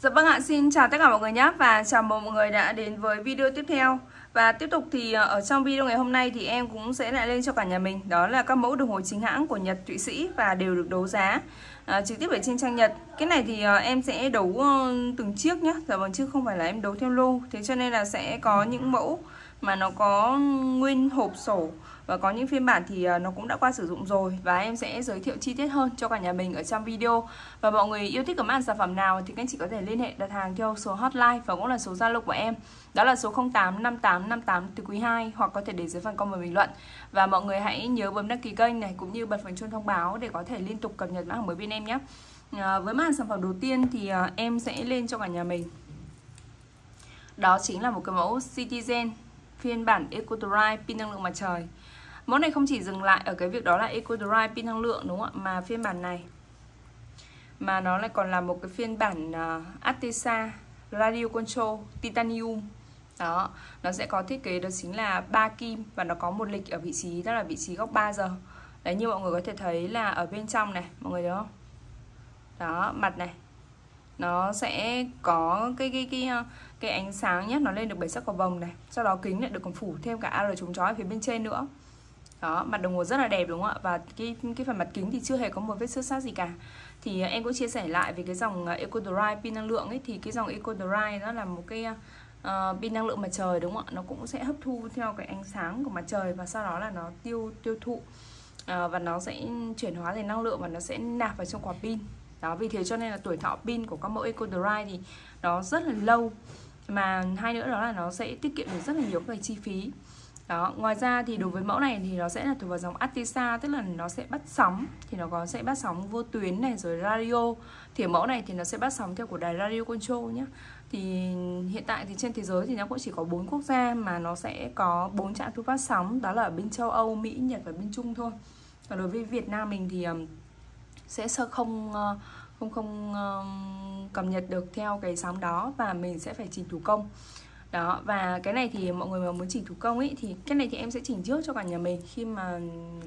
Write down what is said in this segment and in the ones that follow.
Dạ vâng ạ, xin chào tất cả mọi người nhé và chào mừng mọi người đã đến với video tiếp theo. Và tiếp tục thì ờ, ở trong video ngày hôm nay thì em cũng sẽ lại lên cho cả nhà mình Đó là các mẫu đồng hồ chính hãng của Nhật Thụy Sĩ và đều được đấu giá à, trực tiếp ở trên trang Nhật. Cái này thì ờ, em sẽ đấu từng chiếc nhé. Dạ vâng chứ không phải là em đấu theo lô. Thế cho nên là sẽ có những mẫu mà nó có nguyên hộp sổ và có những phiên bản thì ờ, nó cũng đã qua sử dụng rồi và em sẽ giới thiệu chi tiết hơn cho cả nhà mình ở trong video. Và mọi người yêu thích cái màn sản phẩm nào thì các anh chị có thể liên hệ đặt hàng theo số hotline và cũng là số Zalo của em. Đó là số 085858 từ quý 2 hoặc có thể để dưới phần comment bình luận. Và mọi người hãy nhớ bấm đăng ký kênh này cũng như bật phần chuông thông báo để có thể liên tục cập nhật mã hàng mới bên em nhé. À, với màn sản phẩm đầu tiên thì à, em sẽ lên cho cả nhà mình. Đó chính là một cái mẫu Citizen phiên bản EcoDrive pin năng lượng mặt trời. Mẫu này không chỉ dừng lại ở cái việc đó là EcoDrive pin năng lượng đúng không ạ? Mà phiên bản này. Mà nó lại còn là một cái phiên bản uh, Artesa Radio Control Titanium. Đó nó sẽ có thiết kế đó chính là ba kim và nó có một lịch ở vị trí đó là vị trí góc 3 giờ. Đấy như mọi người có thể thấy là ở bên trong này mọi người thấy không? Đó mặt này. Nó sẽ có cái cái cái à, cái ánh sáng nhé nó lên được bảy sắc cầu vồng này sau đó kính lại được còn phủ thêm cả ar chống chói phía bên trên nữa. Đó mặt đồng hồ rất là đẹp đúng không ạ? Và cái cái phần mặt kính thì chưa hề có một vết xước sát gì cả. Thì à, em cũng chia sẻ lại về cái dòng à, eco drive pin năng lượng ấy thì cái dòng eco drive nó là một cái uh, pin năng lượng mặt trời đúng không ạ? Nó cũng sẽ hấp thu theo cái ánh sáng của mặt trời và sau đó là nó tiêu tiêu thụ. Uh, và nó sẽ chuyển hóa thành năng lượng và nó sẽ nạp vào trong quả pin. Đó vì thế cho nên là tuổi thọ pin của các mẫu eco drive thì nó rất là lâu mà hai nữa đó là nó sẽ tiết kiệm được rất là nhiều về chi phí. Đó ngoài ra thì đối với mẫu này thì nó sẽ là thuộc vào dòng Artisa tức là nó sẽ bắt sóng thì nó có sẽ bắt sóng vô tuyến này rồi radio. Thì mẫu này thì nó sẽ bắt sóng theo của đài radio control nhé thì hiện tại thì trên thế giới thì nó cũng chỉ có bốn quốc gia mà nó sẽ có bốn trạm thu phát sóng đó là ở bên châu Âu, Mỹ, Nhật và bên Trung thôi. Còn đối với Việt Nam mình thì sẽ sơ không uh, không không um, cập nhật được theo cái sóng đó và mình sẽ phải chỉnh thủ công. Đó và cái này thì mọi người mà muốn chỉnh thủ công ấy thì cái này thì em sẽ chỉnh trước cho cả nhà mình khi mà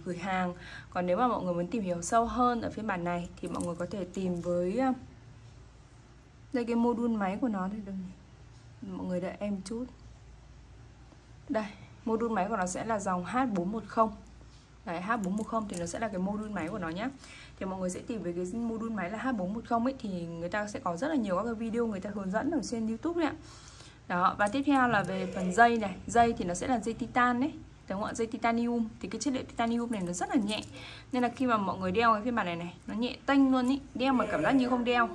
gửi hàng. Còn nếu mà mọi người muốn tìm hiểu sâu hơn ở phiên bản này thì mọi người có thể tìm với đây cái module máy của nó thì đừng mọi người đợi em chút. Đây module máy của nó sẽ là dòng H410 Đấy, H410 thì nó sẽ là cái module máy của nó nhé thì mọi người sẽ tìm về cái module máy là H410 ấy thì người ta sẽ có rất là nhiều các cái video người ta hướng dẫn ở trên YouTube đấy ạ. Đó và tiếp theo là về phần dây này. Dây thì nó sẽ là dây titan đấy đúng không ạ? Dây titanium. Thì cái chất liệu titanium này nó rất là nhẹ. Nên là khi mà mọi người đeo cái phiên bản này này nó nhẹ tanh luôn ý đeo mà cảm giác như không đeo.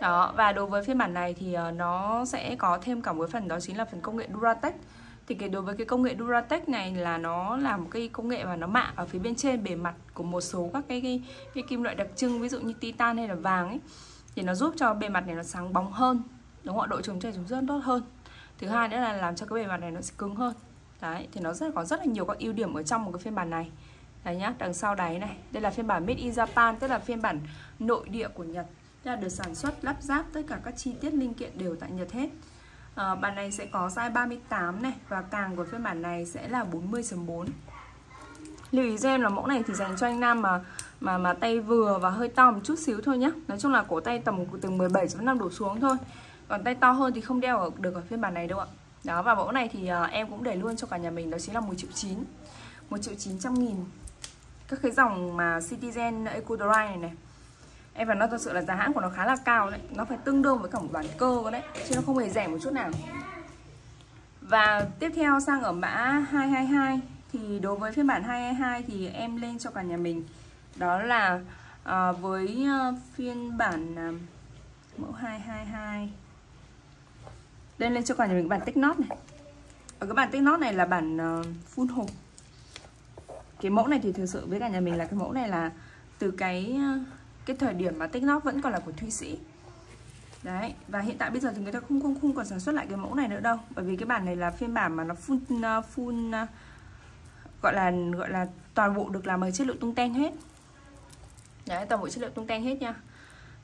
Đó và đối với phiên bản này thì ờ, nó sẽ có thêm cả một phần đó chính là phần công nghệ Duratec thì cái đối với cái công nghệ Duratec này là nó là một cái công nghệ mà nó mạ ở phía bên trên bề mặt của một số các cái cái, cái kim loại đặc trưng ví dụ như titan hay là vàng ấy. Thì nó giúp cho bề mặt này nó sáng bóng hơn đúng không ạ? Độ chống chảy chống rớt tốt hơn. Thứ hai nữa là làm cho cái bề mặt này nó sẽ cứng hơn. Đấy thì nó rất có rất là nhiều các ưu điểm ở trong một cái phiên bản này. Đấy nhá đằng sau đáy này. Đây là phiên bản made in Japan tức là phiên bản nội địa của Nhật. Là được sản xuất lắp ráp tất cả các chi tiết linh kiện đều tại Nhật hết à, bản này sẽ có size 38 này và càng của phiên bản này sẽ là 40.4 lưu ý cho em là mẫu này thì dành cho anh nam mà mà mà tay vừa và hơi to một chút xíu thôi nhé Nói chung là cổ tay tầm từ 17.5 đổ xuống thôi. Còn tay to hơn thì không đeo ở, được ở phiên bản này đâu ạ. Đó và mẫu này thì à, em cũng để luôn cho cả nhà mình đó chính là 1 triệu 9 1 triệu 900 nghìn. Các cái dòng mà Citizen EcoDry này này em và nó thật sự là giá hãng của nó khá là cao đấy. Nó phải tương đương với cả một đoàn cơ đấy chứ nó không hề rẻ một chút nào. Và tiếp theo sang ở mã 222 thì đối với phiên bản 222 thì em lên cho cả nhà mình. Đó là uh, với uh, phiên bản uh, mẫu 222 lên lên cho cả nhà mình bản tích nót này. Ở cái bản tích nót này là bản uh, full hộp. Cái mẫu này thì thực sự với cả nhà mình là cái mẫu này là từ cái uh, cái thời điểm mà TikTok vẫn còn là của thụy sĩ đấy và hiện tại bây giờ thì người ta không không không còn sản xuất lại cái mẫu này nữa đâu bởi vì cái bản này là phiên bản mà nó full uh, full uh, gọi là gọi là toàn bộ được làm bằng chất liệu tung ten hết đấy toàn bộ chất liệu tung ten hết nha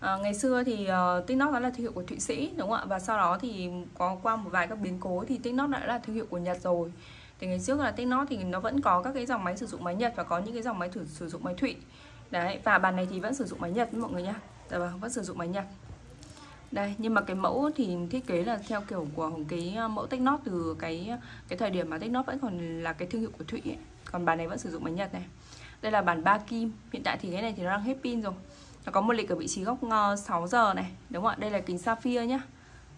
À, ngày xưa thì uh, TikTok đó là thương hiệu của Thụy Sĩ đúng không ạ? Và sau đó thì có qua một vài các biến cố thì TikTok đã là thương hiệu của Nhật rồi. Thì ngày trước là TikTok thì nó vẫn có các cái dòng máy sử dụng máy Nhật và có những cái dòng máy thử sử dụng máy Thụy. Đấy, và bàn này thì vẫn sử dụng máy Nhật mọi người nhá. Dạ vâng, vẫn sử dụng máy Nhật. đây nhưng mà cái mẫu thì thiết kế là theo kiểu của cái ờ, mẫu Technot từ cái cái thời điểm mà Technot vẫn còn là cái thương hiệu của Thụy ấy. còn bàn này vẫn sử dụng máy Nhật này. Đây là bản 3 kim. Hiện tại thì cái này thì nó đang hết pin rồi. Nó có một lịch ở vị trí góc ờ, 6 giờ này. Đúng không ạ? Đây là kính sapphire nhá.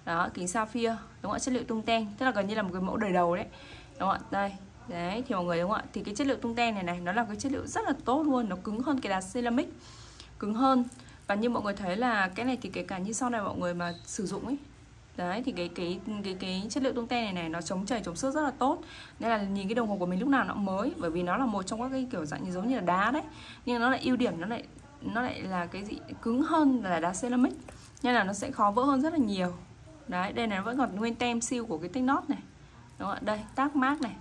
Đó kính sapphire. Đúng không ạ? Chất liệu tung ten. Tức là gần như là một cái mẫu đời đầu đấy. Đúng không ạ? Đây đấy, thì mọi người đúng không ạ? Thì cái chất liệu tung ten này này, nó là cái chất liệu rất là tốt luôn, nó cứng hơn cái đá ceramic, cứng hơn. Và như mọi người thấy là cái này thì kể cả như sau này mọi người mà sử dụng ấy. Đấy, thì cái cái cái cái chất liệu tung ten này này, nó chống chảy, chống xước rất là tốt. Nên là nhìn cái đồng hồ của mình lúc nào nó cũng mới, bởi vì nó là một trong các cái kiểu dạng như giống như là đá đấy. Nhưng nó lại ưu điểm, nó lại nó lại là cái gì? Cứng hơn là đá ceramic. Nên là nó sẽ khó vỡ hơn rất là nhiều. Đấy, đây này nó vẫn còn nguyên tem siêu của cái tích nót này. Đúng không ạ? Đây, tác mát này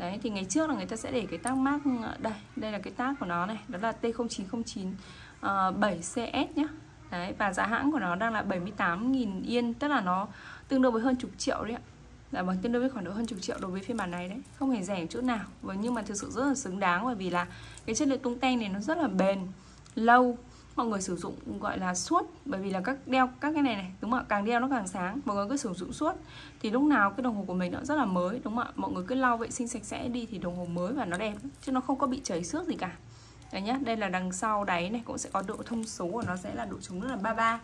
đấy thì ngày trước là người ta sẽ để cái tag mark ờ, đây đây là cái tag của nó này đó là T0909 ờ, uh, 7CS nhá. Đấy và giá hãng của nó đang là 78.000 yên tức là nó tương đương với hơn chục triệu đấy ạ. Là bằng tương đương với khoảng độ hơn chục triệu đối với phiên bản này đấy. Không hề rẻ chút nào và nhưng mà thực sự rất là xứng đáng bởi vì là cái chất liệu tung ten này nó rất là bền lâu mọi người sử dụng, gọi là, suốt. Bởi vì là các đeo, các cái này này, đúng không ạ? Càng đeo nó càng sáng. Mọi người cứ sử dụng suốt. Thì lúc nào cái đồng hồ của mình nó rất là mới, đúng không ạ? Mọi người cứ lau vệ sinh sạch sẽ đi thì đồng hồ mới và nó đẹp chứ nó không có bị chảy xước gì cả. Đây nhá, đây là đằng sau đáy này, cũng sẽ có độ thông số của nó sẽ là độ chống nước là 33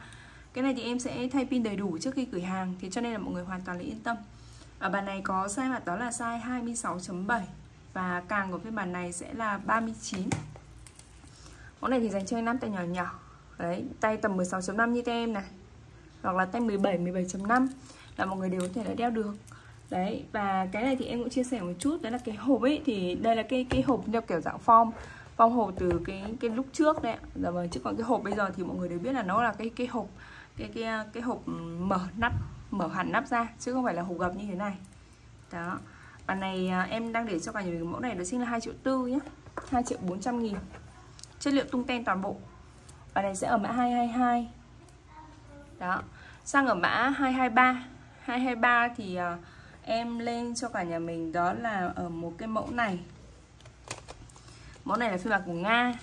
cái này thì em sẽ thay pin đầy đủ trước khi gửi hàng, thì cho nên là mọi người hoàn toàn là yên tâm. Ở bàn này có size mặt đó là size 26.7 và càng của phiên bản này sẽ là 39 mẫu này thì dành cho anh nam tay nhỏ nhỏ. Đấy, tay tầm 16.5 như tay em này. Hoặc là tay 17 17.5 là mọi người đều có thể là đeo được. Đấy, và cái này thì em cũng chia sẻ một chút. Đó là cái hộp ấy, thì đây là cái cái hộp theo kiểu dạng form phong hộp từ cái cái lúc trước đấy giờ dạ vâng chứ còn cái hộp bây giờ thì mọi người đều biết là nó là cái cái hộp, cái cái cái hộp mở nắp, mở hẳn nắp ra, chứ không phải là hộp gập như thế này. Đó. Bản này à, em đang để cho cả nhà mình mẫu này nó sinh là 2 triệu tư nhé 2 triệu 400 nghìn chất liệu tung ten toàn bộ. Và này sẽ ở mã 222 đó. Sang ở mã 223 223 thì uh, em lên cho cả nhà mình đó là ở một cái mẫu này. Mẫu này là phiên bản của Nga.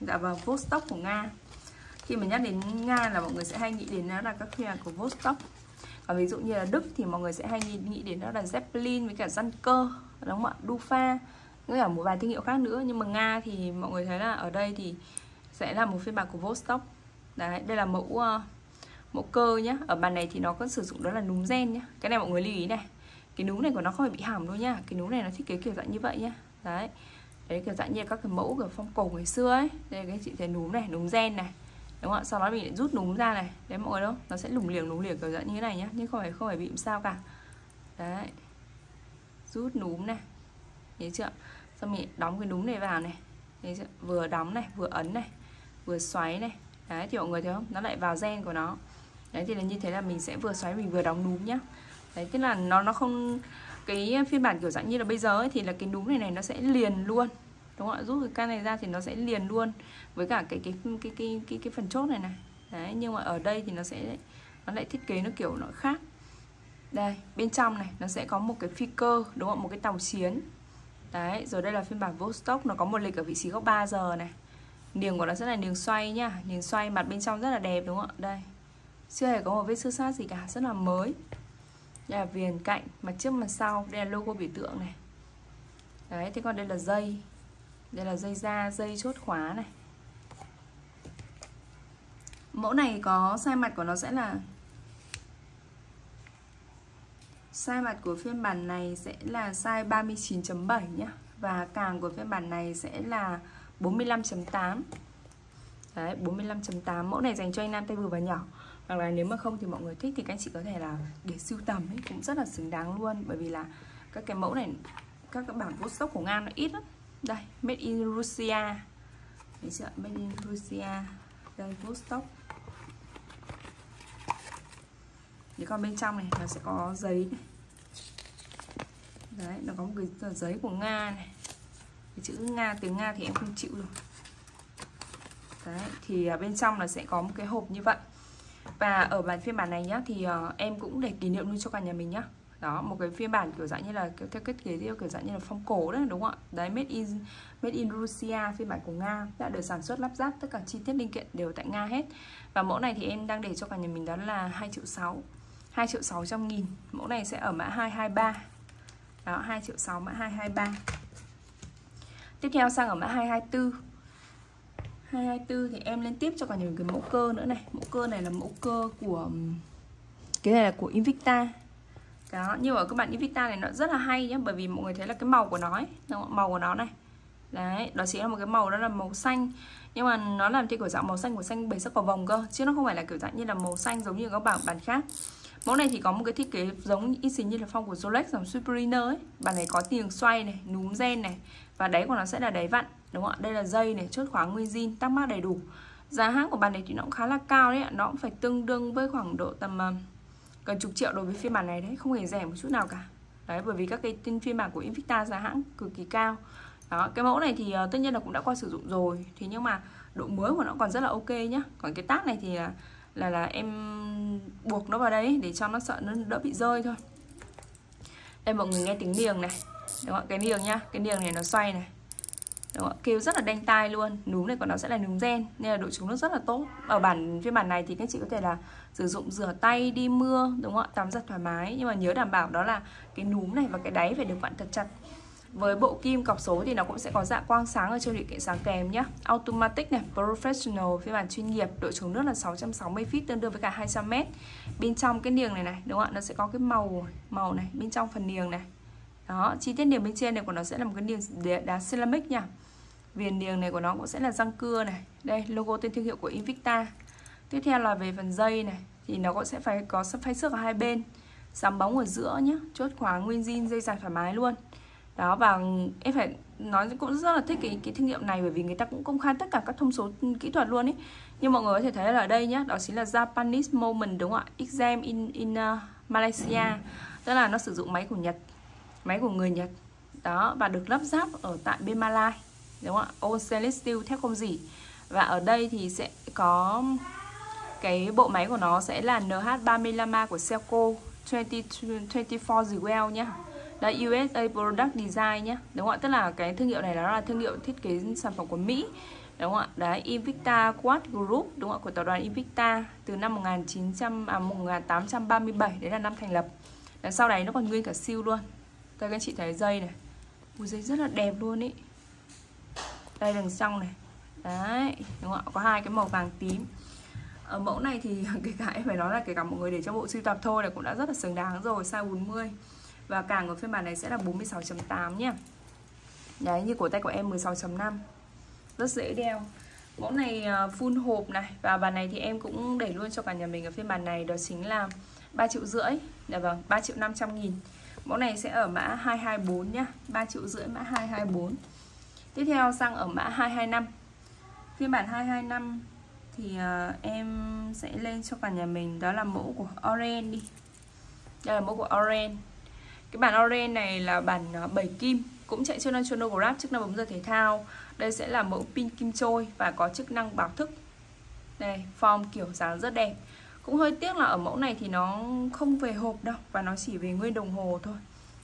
Dạ vâng Vostok của Nga. Khi mà nhắc đến Nga là mọi người sẽ hay nghĩ đến đó là các phiên bản của Vostok. Còn ví dụ như là Đức thì mọi người sẽ hay nghĩ, nghĩ đến đó là Zeppelin với cả Zanker đúng không ạ? Dufa với cả một vài thương hiệu khác nữa nhưng mà Nga thì mọi người thấy là ở đây thì sẽ là một phiên bản của Vostok. Đấy đây là mẫu uh, mẫu cơ nhá. Ở bàn này thì nó có sử dụng đó là núm gen nhá. Cái này mọi người lưu ý này. Cái núm này của nó không phải bị hỏng đâu nhá. Cái núm này nó thiết kế kiểu dạng như vậy nhá. Đấy. Đấy kiểu dạng như các cái mẫu của phong cổ ngày xưa ấy. Đây cái chị thấy núm này núm gen này. Đúng không ạ? Sau đó mình lại rút núm ra này. Đấy mọi người đâu? Nó sẽ lủng liềng lủng liềng kiểu dạng như thế này nhá. Nhưng không phải không phải bị sao cả. Đấy. Rút núm này thấy chưa? Xong mình đóng cái núm này vào này. Thấy chưa? vừa đóng này vừa ấn này vừa xoáy này. Đấy thì mọi người thấy không? Nó lại vào gen của nó. Đấy thì là như thế là mình sẽ vừa xoáy mình vừa đóng núm nhá. Đấy tức là nó nó không cái phiên bản kiểu dạng như là bây giờ ấy, thì là cái núm này này nó sẽ liền luôn. Đúng không ạ? Rút cái can này ra thì nó sẽ liền luôn với cả cái cái cái cái cái cái, phần chốt này này. Đấy nhưng mà ở đây thì nó sẽ nó lại thiết kế nó kiểu nó khác. Đây bên trong này nó sẽ có một cái phi cơ đúng không một cái tàu chiến đấy, rồi đây là phiên bản Vostok, nó có một lịch ở vị trí góc 3 giờ này. Niềng của nó rất là niềng xoay nhá, niềng xoay mặt bên trong rất là đẹp đúng không ạ? Đây, chưa hề có một vết xước sát gì cả, rất là mới. Đây là viền cạnh mặt trước mặt sau, đây là logo biểu tượng này. Đấy, thế còn đây là dây. Đây là dây da, dây chốt khóa này. Mẫu này có size mặt của nó sẽ là size mặt của phiên bản này sẽ là size 39.7 nhé và càng của phiên bản này sẽ là 45.8 Đấy 45.8 Mẫu này dành cho anh nam tay vừa và nhỏ. Hoặc là nếu mà không thì mọi người thích thì các anh chị có thể là để sưu tầm ấy, cũng rất là xứng đáng luôn. Bởi vì là các cái mẫu này Các cái bản Vostok của Nga nó ít lắm. Đây Made in Russia. Đấy chưa? Made in Russia. Đây Vostok. Thì còn bên trong này nó sẽ có giấy. Này. Đấy, nó có một cái tờ giấy của Nga này. Cái chữ Nga tiếng Nga thì em không chịu được. Đấy, thì à, bên trong là sẽ có một cái hộp như vậy. Và ở bản phiên bản này nhá thì uh, em cũng để kỷ niệm luôn cho cả nhà mình nhá. Đó một cái phiên bản kiểu dạng như là kiểu theo thiết kế theo kiểu dạng như là phong cổ đấy đúng không ạ? Đấy made in made in Russia phiên bản của Nga đã được sản xuất lắp ráp tất cả chi tiết linh kiện đều tại Nga hết. Và mẫu này thì em đang để cho cả nhà mình đó là 2 triệu sáu. 2 triệu 600 nghìn. Mẫu này sẽ ở mã 223 đó 2 triệu 6 mã 223 tiếp theo sang ở mã 224 224 thì em lên tiếp cho cả những cái mẫu cơ nữa này. Mẫu cơ này là mẫu cơ của cái này là của Invicta. Đó, nhưng mà các bạn Invicta này nó rất là hay nhé bởi vì mọi người thấy là cái màu của nó ấy màu của nó này. Đấy, đó chính là một cái màu đó là màu xanh. Nhưng mà nó làm theo kiểu dạng màu xanh của xanh bảy sắc cầu vòng cơ, chứ nó không phải là kiểu dạng như là màu xanh giống như các bảng bản khác mẫu này thì có một cái thiết kế giống y xì như là phong của Rolex dòng Superiner ấy. Bản này có tiền xoay này núm gen này. Và đáy của nó sẽ là đáy vặn đúng không ạ? Đây là dây này chốt khóa nguyên zin tắc mắc đầy đủ. Giá hãng của bản này thì nó cũng khá là cao đấy ạ. Nó cũng phải tương đương với khoảng độ tầm uh, gần chục triệu đối với phiên bản này đấy. Không hề rẻ một chút nào cả. Đấy bởi vì các cái tin phiên bản của Invicta giá hãng cực kỳ cao. Đó cái mẫu này thì uh, tất nhiên là cũng đã qua sử dụng rồi. Thì nhưng mà độ mới của nó còn rất là ok nhá. Còn cái tác này thì là là, là em buộc nó vào đây để cho nó sợ nó đỡ bị rơi thôi. Đây mọi người nghe tiếng niềng này. Đúng không? cái niềng nhá cái niềng này nó xoay này. Đúng không? kêu rất là đanh tai luôn. Núm này của nó sẽ là núm gen nên là độ chúng nó rất là tốt. Ở bản phiên bản này thì các chị có thể là sử dụng rửa tay đi mưa đúng không ạ? Tắm giặt thoải mái. Nhưng mà nhớ đảm bảo đó là cái núm này và cái đáy phải được vặn thật chặt với bộ kim cọc số thì nó cũng sẽ có dạng quang sáng ở trong điều kiện sáng kèm nhé Automatic này, Professional phiên bản chuyên nghiệp Độ chống nước là 660 feet tương đương với cả 200m Bên trong cái niềng này này đúng không ạ? Nó sẽ có cái màu màu này bên trong phần niềng này. Đó, chi tiết niềng bên trên này của nó sẽ là một cái niềng đá ceramic nha. Viền niềng này của nó cũng sẽ là răng cưa này. Đây, logo tên thương hiệu của Invicta. Tiếp theo là về phần dây này Thì nó cũng sẽ phải có phay xước ở hai bên. Sắm bóng ở giữa nhé Chốt khóa nguyên zin dây dài thoải mái luôn đó và em phải nói cũng rất là thích cái cái thương hiệu này bởi vì người ta cũng công khai tất cả các thông số kỹ thuật luôn ấy nhưng mọi người có thể thấy là ở đây nhé đó chính là Japanese Moment đúng không ạ? Exam in in uh, Malaysia. Tức là nó sử dụng máy của Nhật máy của người Nhật. Đó và được lắp ráp ở tại bên Malai đúng không ạ? All steel thép không gì. Và ở đây thì sẽ có cái bộ máy của nó sẽ là NH35A của Seiko 20, 24 Jewel nhá là USA Product Design nhé đúng không ạ? Tức là cái thương hiệu này nó là thương hiệu thiết kế sản phẩm của Mỹ. Đúng không ạ? Đấy Invicta Quad Group đúng không ạ? Của tập đoàn Invicta từ năm 1900 à 1837 đấy là năm thành lập. Và sau này nó còn nguyên cả siêu luôn. Đây các anh chị thấy dây này. Ui, dây rất là đẹp luôn ý. Đây đằng sau này. Đấy đúng không ạ? Có hai cái màu vàng tím. Ở mẫu này thì kể cả em phải nói là kể cả mọi người để cho bộ sưu tập thôi là cũng đã rất là xứng đáng rồi size 40 và càng của phiên bản này sẽ là 46.8 nhé Đấy, như cổ tay của em 16.5 Rất dễ đeo. Mẫu này à, full hộp này. Và bản này thì em cũng để luôn cho cả nhà mình ở phiên bản này, Đó chính là 3 triệu rưỡi. Dạ vâng 3 triệu 500 nghìn. Mẫu này sẽ ở mã 224 nhá. 3 triệu rưỡi mã 224 Tiếp theo sang ở mã 225 Phiên bản 225 Thì à, em sẽ lên cho cả nhà mình. Đó là mẫu của Orange đi. Đây là mẫu của Orange cái bản orange này là à, bản 7 kim, cũng chạy chức năng chronograph chức năng bấm giờ thể thao. Đây sẽ là mẫu pin kim trôi và có chức năng báo thức. Đây, form kiểu dáng rất đẹp. Cũng hơi tiếc là ở mẫu này thì nó không về hộp đâu và nó chỉ về nguyên đồng hồ thôi.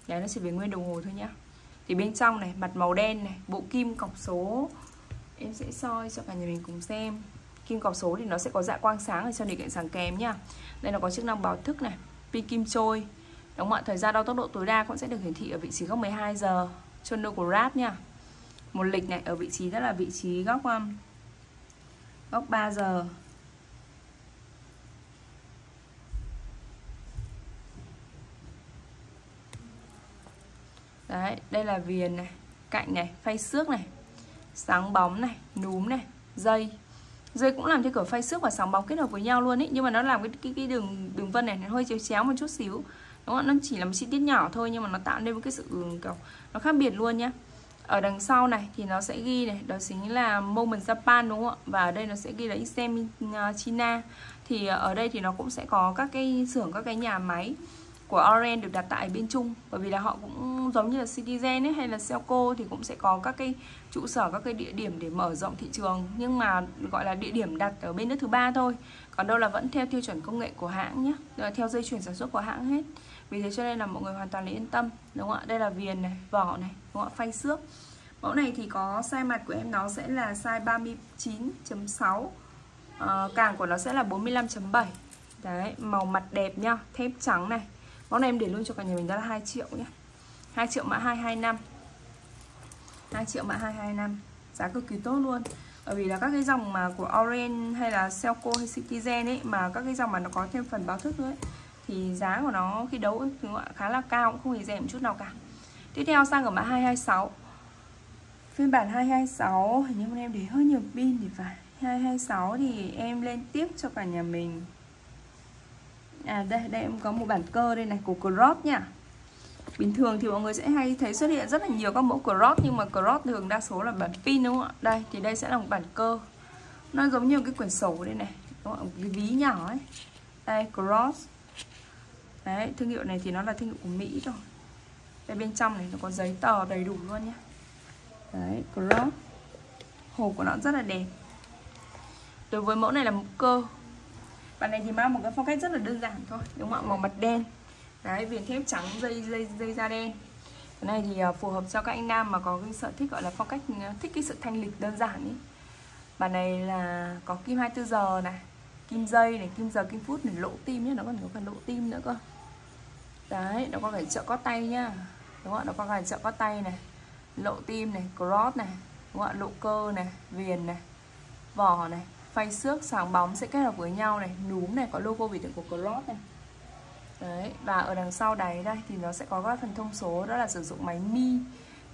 Đấy nó chỉ về nguyên đồng hồ thôi nhá. Thì bên trong này, mặt màu đen này, bộ kim cọc số. Em sẽ soi cho cả nhà mình cùng xem. Kim cọc số thì nó sẽ có dạ quang sáng ở trong điều kiện sáng kém nhá. Đây là có chức năng báo thức này, pin kim trôi. Đúng không ạ? Thời gian đo tốc độ tối đa cũng sẽ được hiển thị ở vị trí góc 12 giờ. Chrono của Grab nha. Một lịch này ở vị trí đó là vị trí góc um, góc 3 giờ. Đấy, đây là viền này, cạnh này, phay xước này Sáng bóng này, núm này, dây. Dây cũng làm theo kiểu phay xước và sáng bóng kết hợp với nhau luôn ấy Nhưng mà nó làm cái cái, cái đường đường vân này nó hơi chéo chéo một chút xíu đúng không? nó chỉ là một chi tiết nhỏ thôi nhưng mà nó tạo nên một cái sự ừ, kiểu, nó khác biệt luôn nhé. ở đằng sau này thì nó sẽ ghi này, đó chính là Moment Japan, đúng không ạ? Và ở đây nó sẽ ghi là XM ờ, China. Thì ở đây thì nó cũng sẽ có các cái xưởng, các cái nhà máy của Orange được đặt tại bên Trung. Bởi vì là họ cũng giống như là Citizen ấy hay là Seoco thì cũng sẽ có các cái trụ sở, các cái địa điểm để mở rộng thị trường. Nhưng mà gọi là địa điểm đặt ở bên nước thứ ba thôi còn đâu là vẫn theo tiêu chuẩn công nghệ của hãng nhé. Là theo dây chuyển sản xuất của hãng hết. Vì thế cho nên là mọi người hoàn toàn là yên tâm đúng không ạ? Đây là viền này vỏ này đúng không ạ? Phanh xước. Mẫu này thì có size mặt của em nó sẽ là size 39.6 à, ờ, càng của nó sẽ là 45.7 đấy màu mặt đẹp nhá thép trắng này. Mẫu này em để luôn cho cả nhà mình đó là 2 triệu nhé 2 triệu mã 225 2 triệu mã 225 giá cực kỳ tốt luôn bởi vì là các cái dòng mà của Orange hay là Selco hay Citizen ấy mà các cái dòng mà nó có thêm phần báo thức nữa ấy, thì giá của nó khi đấu khá là cao cũng không hề rẻ một chút nào cả. Tiếp theo sang ở mã 226 phiên bản 226 hình như em để hơi nhiều pin thì phải. 226 thì em lên tiếp cho cả nhà mình. À đây, đây em có một bản cơ đây này của crop nha. Bình thường thì mọi người sẽ hay thấy xuất hiện rất là nhiều các mẫu Cross Nhưng mà Cross thường đa số là bản pin đúng không ạ? Đây, thì đây sẽ là một bản cơ. Nó giống như cái quyển sổ đây này, đúng không? Cái ví nhỏ ấy. Đây Cross Đấy, thương hiệu này thì nó là thương hiệu của Mỹ rồi Đây, bên trong này nó có giấy tờ đầy đủ luôn nhé Đấy Cross Hộp của nó rất là đẹp. Đối với mẫu này là mẫu cơ. Bản này thì mang một cái phong cách rất là đơn giản thôi, Đúng không ạ? Màu mặt đen. Đấy, viền thép trắng, dây dây dây da đen Cái này thì à, phù hợp cho các anh nam mà có cái sở thích gọi là phong cách à, Thích cái sự thanh lịch đơn giản ý Bản này là có kim 24 giờ này Kim dây này, kim giờ, kim phút này, lộ tim nhé Nó còn có cả lộ tim nữa cơ Đấy, nó có phải trợ có tay nhá Đúng không ạ? Nó có cả trợ có tay này Lộ tim này, cross này Đúng không ạ? Lộ cơ này, viền này Vỏ này phay xước sáng bóng sẽ kết hợp với nhau này núm này có logo biểu tượng của Cross này đấy, và ở đằng sau đáy đây thì nó sẽ có các phần thông số, đó là sử dụng máy mi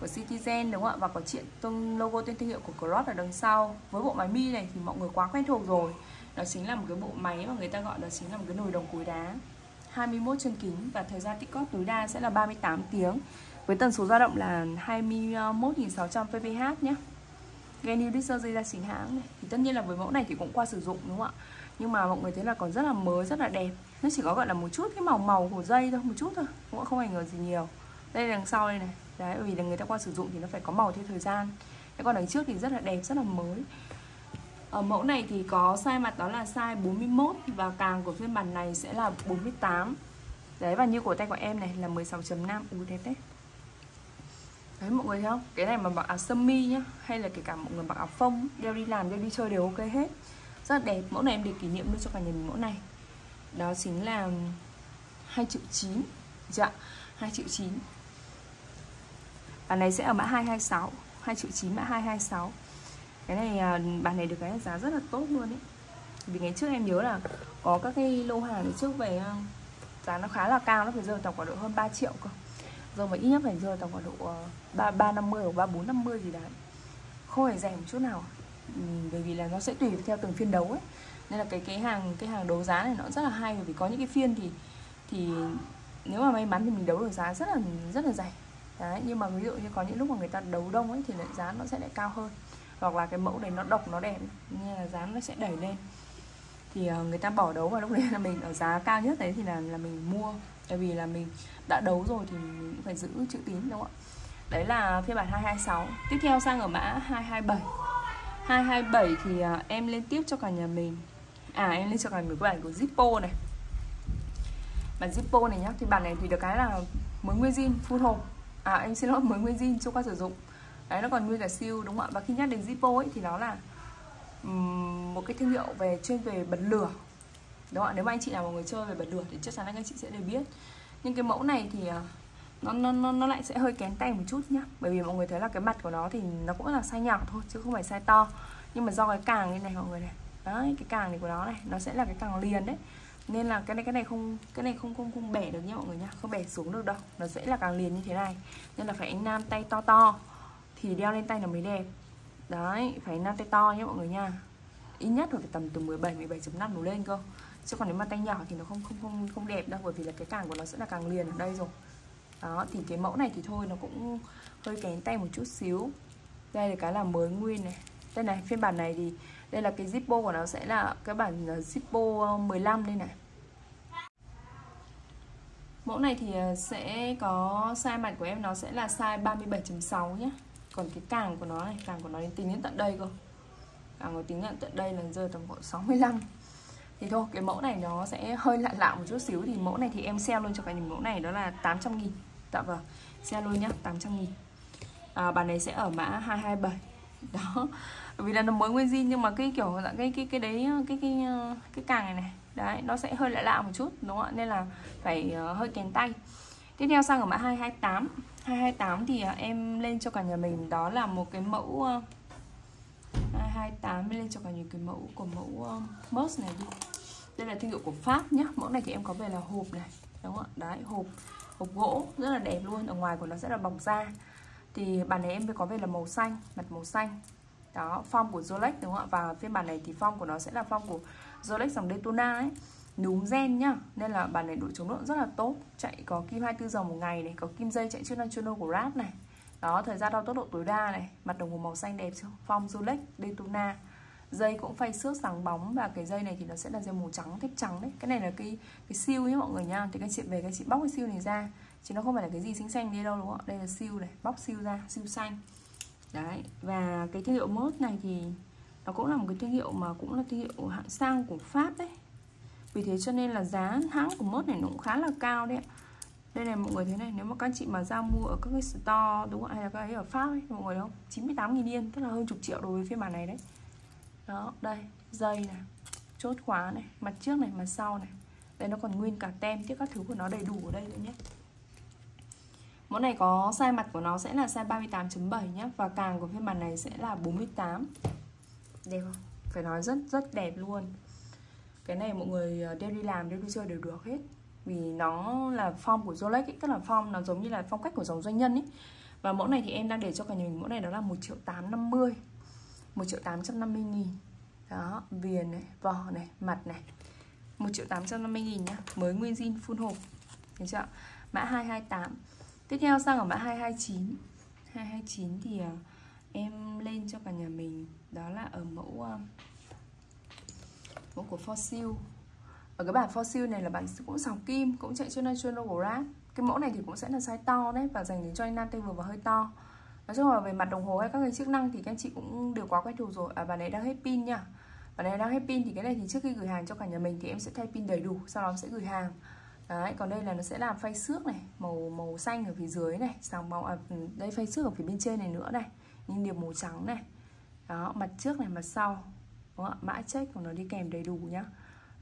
của Citizen, đúng không ạ? Và có chuyện tương, logo tên thương hiệu của Cross ở đằng sau. Với bộ máy mi này thì mọi người quá quen thuộc rồi. Đó chính là một cái bộ máy mà người ta gọi đó chính là một cái nồi đồng cối đá. 21 chân kính và thời gian tích cóp tối đa sẽ là 38 tiếng. Với tần số dao động là 21.600 pph nhé. Genu new dây ra chính hãng này. Thì tất nhiên là với mẫu này thì cũng qua sử dụng, đúng không ạ? Nhưng mà mọi người thấy là còn rất là mới, rất là đẹp nó chỉ có, gọi là, một chút cái màu màu của dây thôi, một chút thôi, cũng không ảnh hưởng gì nhiều. Đây đằng sau đây này. Đấy vì là người ta qua sử dụng thì nó phải có màu theo thời gian. Cái con đằng trước thì rất là đẹp, rất là mới. Ở mẫu này thì có size mặt đó là size 41 và càng của phiên bản này sẽ là 48 đấy, và như cổ tay của em này là 16.5 u đẹp đấy đấy, mọi người thấy không? Cái này mà mặc áo sơ mi nhá, hay là kể cả mọi người mặc áo phông, đeo đi làm, đeo đi chơi đều ok hết. Rất là đẹp. Mẫu này em để kỷ niệm luôn cho cả nhà mình mẫu này đó chính là 2 triệu 9 dạ 2 triệu 9 bản này sẽ ở mã 226 2 triệu 9 mã 226 cái này à, bản này được cái giá rất là tốt luôn ấy. Vì ngày trước em nhớ là có các cái lô hàng trước về à, giá nó khá là cao nó phải rơi tầm khoảng độ hơn 3 triệu cơ. Rồi mà ít nhất phải rơi tầm khoảng độ ờ, ba ba năm mươi hoặc ba bốn năm mươi gì đấy. Không phải rẻ một chút nào. Ừ, bởi vì là nó sẽ tùy theo từng phiên đấu ấy nên là cái cái hàng cái hàng đấu giá này nó rất là hay, bởi vì có những cái phiên thì thì nếu mà may mắn thì mình đấu được giá rất là rất là dày đấy, nhưng mà ví dụ như có những lúc mà người ta đấu đông ấy thì lại giá nó sẽ lại cao hơn. Hoặc là cái mẫu đấy nó độc, nó đẹp, nên là giá nó sẽ đẩy lên. Thì ờ, người ta bỏ đấu vào lúc đấy là mình ở giá cao nhất đấy thì là là mình mua. Tại vì là mình đã đấu rồi thì mình phải giữ chữ tín, đúng không ạ? Đấy là phiên bản 226 tiếp theo sang ở mã 227 227 thì ờ, em lên tiếp cho cả nhà mình à em lên cho cả một cái bản của Zippo này. Bản Zippo này nhá thì bản này thì được cái là mới nguyên zin full hộp à em xin lỗi mới nguyên zin chưa qua sử dụng. Đấy nó còn nguyên cả siêu đúng không ạ? Và khi nhắc đến Zippo ấy thì nó là um, một cái thương hiệu về chuyên về bật lửa. Đúng không ạ? Nếu mà anh chị nào mà người chơi về bật lửa thì chắc chắn là anh chị sẽ đều biết. Nhưng cái mẫu này thì à, nó nó nó, nó lại sẽ hơi kén tay một chút nhá. Bởi vì mọi người thấy là cái mặt của nó thì nó cũng là size nhỏ thôi chứ không phải size to. Nhưng mà do cái càng như này mọi người này đấy, cái càng này của nó này, nó sẽ là cái càng liền đấy. Nên là cái này cái này không, cái này không không không bẻ được nha mọi người nhá không bẻ xuống được đâu. Nó sẽ là càng liền như thế này. Nên là phải anh nam tay to to, thì đeo lên tay nó mới đẹp. Đấy, phải nam tay to nhé mọi người nha. Ít nhất phải tầm từ 17 17.5 đổ lên cơ. Chứ còn nếu mà tay nhỏ thì nó không không không không đẹp đâu, bởi vì là cái càng của nó sẽ là càng liền ở đây rồi. Đó, thì cái mẫu này thì thôi, nó cũng hơi kén tay một chút xíu. Đây là cái là mới nguyên này. Đây này, phiên bản này thì đây là cái zippo của nó sẽ là cái bản ờ, zippo ờ, 15 đây này. Mẫu này thì ờ, sẽ có size mặt của em nó sẽ là size 37.6 nhé Còn cái càng của nó này, càng của nó đến tính đến tận đây cơ. Càng của tính đến tận đây là rơi tầm khoảng 65 thì thôi cái mẫu này nó sẽ hơi lạ lạ một chút xíu. Thì mẫu này thì em sale luôn cho cả những mẫu này đó là 800 nghìn. Dạ vâng sale luôn nhá 800 nghìn. À, bản này sẽ ở mã 227 đó vì là nó mới nguyên zin nhưng mà cái kiểu dạng cái cái cái đấy cái cái cái càng này này đấy nó sẽ hơi lạ lạ một chút đúng không ạ? Nên là phải uh, hơi kén tay. Tiếp theo sang ở mã 228 228 thì uh, em lên cho cả nhà mình đó là một cái mẫu ờ, uh, 228 lên cho cả nhà cái mẫu của mẫu ờ, uh, Moss này đi. Đây là thương hiệu của Pháp nhá mẫu này thì em có về là hộp này đúng không ạ? Đấy hộp hộp gỗ rất là đẹp luôn ở ngoài của nó sẽ là bọc da. Thì bản này em có về là màu xanh mặt màu xanh đó, form của Rolex đúng không ạ? Và phiên bản này thì form của nó sẽ là form của Rolex dòng Daytona ấy. Núm gen nhá, nên là bản này độ chống độ rất là tốt. Chạy có kim 24 giờ một ngày này, có kim dây chạy chức năng chrono của Rap này. Đó, thời gian đo tốc độ tối đa này, mặt đồng hồ màu xanh đẹp chưa? Form Rolex Daytona. Dây cũng phay xước sáng bóng và cái dây này thì nó sẽ là dây màu trắng, thép trắng đấy. Cái này là cái cái siêu nhé mọi người nha thì các chị về các chị bóc cái siêu này ra. Chứ nó không phải là cái gì xinh xanh đi đâu, đúng không đây là siêu này, bóc siêu ra, siêu xanh đấy, và cái thương hiệu mốt này thì nó cũng là một cái thương hiệu mà cũng là thương hiệu hạng sang của pháp đấy. Vì thế cho nên là giá hãng của mốt này nó cũng khá là cao đấy ạ. Đây này, mọi người thế này, nếu mà các anh chị mà ra mua ở các cái store đúng không hay là các ấy ở pháp ấy, mọi người không? 98 nghìn yên, tức là hơn chục triệu đối với phiên bản này đấy. Đó, đây, dây này, chốt khóa này, mặt trước này, mặt sau này. Đây nó còn nguyên cả tem, tiếp các thứ của nó đầy đủ ở đây nữa nhé món này có size mặt của nó sẽ là size 38.7 nhé Và càng của phiên bản này sẽ là 48 Đẹp không? Phải nói rất rất đẹp luôn. Cái này mọi người ờ, đeo đi làm, đeo đi chơi đều được hết. Vì nó là form của Rolex ấy, Tức là form nó giống như là phong cách của dòng doanh nhân ấy Và mẫu này thì em đang để cho cả nhà mình Mẫu này đó là 1 triệu 850 1 triệu 850 nghìn. Đó, viền này, vỏ này, mặt này 1 triệu 850 nghìn nhá Mới nguyên zin full hộp. Thấy chưa? Mã 228 Tiếp theo sang ở mã 229 229 thì uh, em lên cho cả nhà mình. Đó là ở mẫu uh, Mẫu của Fossil. Ở cái bản Fossil này là bản cũng sòng kim Cũng chạy trên National Grab Cái mẫu này thì cũng sẽ là size to đấy Và dành đến cho anh nam tay vừa và hơi to. Nói chung là về mặt đồng hồ hay các cái chức năng Thì các anh chị cũng đều quá quen thuộc rồi. À bản này đang hết pin nha. Bản này đang hết pin thì cái này thì trước khi gửi hàng cho cả nhà mình Thì em sẽ thay pin đầy đủ Sau đó sẽ gửi hàng. Đấy, còn đây là nó sẽ làm phay xước này màu màu xanh ở phía dưới này sáng màu à, ừ, đây phay xước ở phía bên trên này nữa này nhưng điểm màu trắng này. Đó mặt trước này mặt sau đúng không? mã check của nó đi kèm đầy đủ nhá.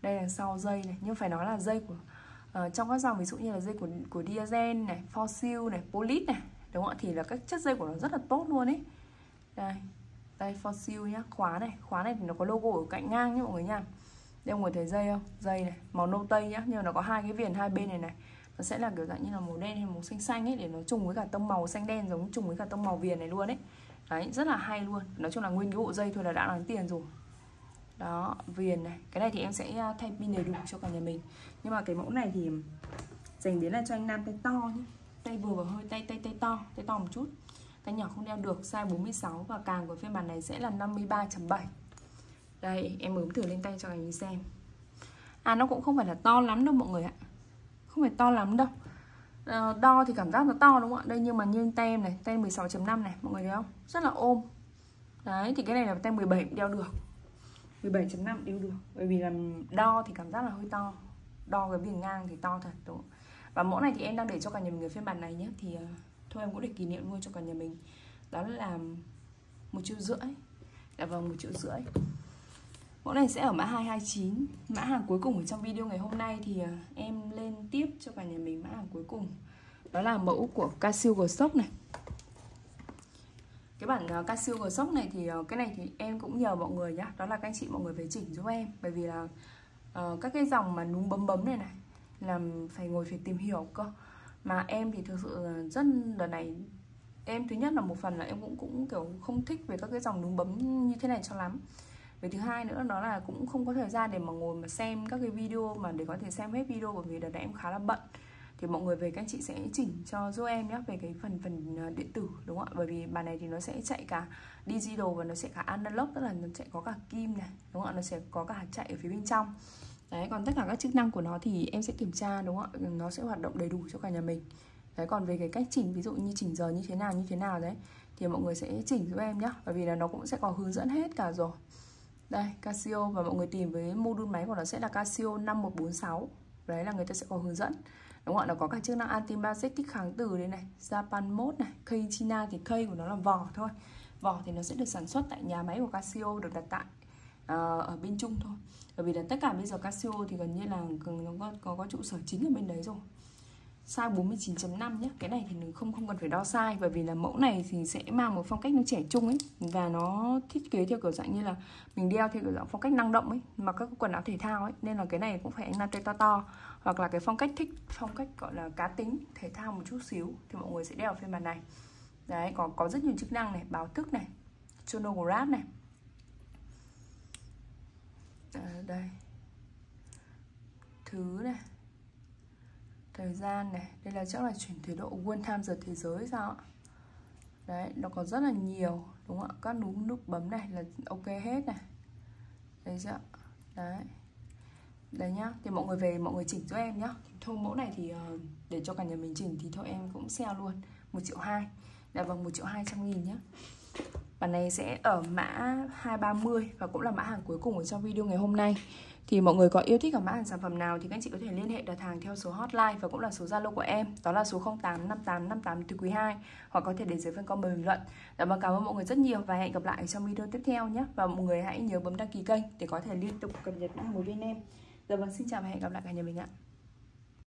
Đây là sau dây này nhưng phải nói là dây của uh, trong các dòng ví dụ như là dây của của Diazen này Fossil này Polit này đúng không thì là các chất dây của nó rất là tốt luôn ấy. Đây đây Fossil nhá khóa này khóa này thì nó có logo ở cạnh ngang nhá mọi người nha đây mọi người thấy dây không? Dây này, màu nâu tây nhá. Nhưng mà nó có hai cái viền hai bên này này. Nó sẽ là kiểu dạng như là màu đen hay màu xanh xanh ấy, để nó trùng với cả tông màu xanh đen, giống trùng với cả tông màu viền này luôn ấy. Đấy, rất là hay luôn. Nói chung là nguyên cái bộ dây thôi là đã đáng tiền rồi. Đó, viền này. Cái này thì em sẽ à, thay pin đầy đủ cho cả nhà mình. Nhưng mà cái mẫu này thì dành đến là cho anh nam tay to nhé tay vừa và hơi tay tay tay to tay to một chút. Tay nhỏ không đeo được, size 46 và càng của phiên bản này sẽ là 53.7 đây em ướm thử lên tay cho cả nhà xem. À nó cũng không phải là to lắm đâu mọi người ạ. Không phải to lắm đâu. À, Đo thì cảm giác nó to đúng không ạ? Đây nhưng mà như tay em này Tay 16.5 này mọi người thấy không? Rất là ôm. Đấy thì cái này là tay 17 đeo được. 17.5 đeo được. Bởi vì là đo thì cảm giác là hơi to. Đo cái viền ngang thì to thật đúng không? Và mẫu này thì em đang để cho cả nhà mình ở phiên bản này nhé. Thì uh, thôi em cũng để kỷ niệm luôn cho cả nhà mình. Đó là một triệu rưỡi. Dạ vâng một triệu rưỡi. Mẫu này sẽ ở mã 229 Mã hàng cuối cùng ở trong video ngày hôm nay Thì à, em lên tiếp cho cả nhà mình mã hàng cuối cùng. Đó là mẫu của Casio G-Shock này. Cái bản à, Casio G-Shock này thì à, Cái này thì em cũng nhờ mọi người nhá. Đó là các anh chị mọi người phải chỉnh giúp em. Bởi vì là uh, các cái dòng mà núm bấm bấm này này Làm phải ngồi phải tìm hiểu cơ. Mà em thì thực sự rất đợt này Em thứ nhất là một phần là em cũng cũng kiểu không thích về các cái dòng núm bấm như thế này cho lắm với thứ hai nữa đó là cũng không có thời gian để mà ngồi mà xem các cái video mà để có thể xem hết video bởi vì đợt này em khá là bận. Thì mọi người về các anh chị sẽ chỉnh cho giúp em nhé về cái phần phần ờ, điện tử, đúng không ạ? Bởi vì bài này thì nó sẽ chạy cả digital và nó sẽ cả analog, tức là nó sẽ có cả kim này, đúng không ạ? Nó sẽ có cả chạy ở phía bên trong. Đấy, còn tất cả các chức năng của nó thì em sẽ kiểm tra, đúng không ạ? Nó sẽ hoạt động đầy đủ cho cả nhà mình. Đấy, còn về cái cách chỉnh, ví dụ như chỉnh giờ như thế nào, như thế nào, đấy, thì mọi người sẽ chỉnh giúp em nhé bởi vì là nó cũng sẽ có hướng dẫn hết cả rồi đây Casio và mọi người tìm với module máy của nó sẽ là Casio 5146 đấy là người ta sẽ có hướng dẫn. Đúng không ạ? Nó có cả chức năng anti tích kháng từ đây này Japan mode này cây China thì cây của nó là vỏ thôi. Vỏ thì nó sẽ được sản xuất tại nhà máy của Casio được đặt tại uh, ở bên Trung thôi. Bởi vì là tất cả bây giờ Casio thì gần như là nó có, có, có trụ sở chính ở bên đấy rồi size 49.5 nhé cái này thì mình không không cần phải đo size bởi vì là mẫu này thì sẽ mang một phong cách nó trẻ trung ấy và nó thiết kế theo kiểu dạng như là mình đeo theo kiểu dạng phong cách năng động ấy mặc các quần áo thể thao ấy. Nên là cái này cũng phải anh nam to to. Hoặc là cái phong cách thích phong cách gọi là cá tính thể thao một chút xíu thì mọi người sẽ đeo phiên bản này. Đấy có có rất nhiều chức năng này báo thức này chronograph này. À, đây. Thứ này thời gian này. Đây là chắc là chuyển thời độ World Time giờ thế giới sao ạ? Đấy nó có rất là nhiều đúng không ạ? Các nút nút bấm này là ok hết này. Đấy chưa đấy. Đấy nhá thì mọi người về mọi người chỉnh cho em nhá. Thôi mẫu này thì uh, để cho cả nhà mình chỉnh thì thôi em cũng sale luôn. Một triệu hai. Là vòng một triệu hai trăm nghìn nhá. Bản này sẽ ở mã 230 và cũng là mã hàng cuối cùng ở trong video ngày hôm nay thì mọi người có yêu thích ở mã hàng sản phẩm nào thì các anh chị có thể liên hệ đặt hàng theo số hotline và cũng là số Zalo của em đó là số 085858 từ quý 2 hoặc có thể để dưới phần comment bình luận. Dạ vâng cảm ơn mọi người rất nhiều và hẹn gặp lại trong video tiếp theo nhé và mọi người hãy nhớ bấm đăng ký kênh để có thể liên tục cập nhật mã bên em. Dạ vâng xin chào và hẹn gặp lại cả nhà mình ạ.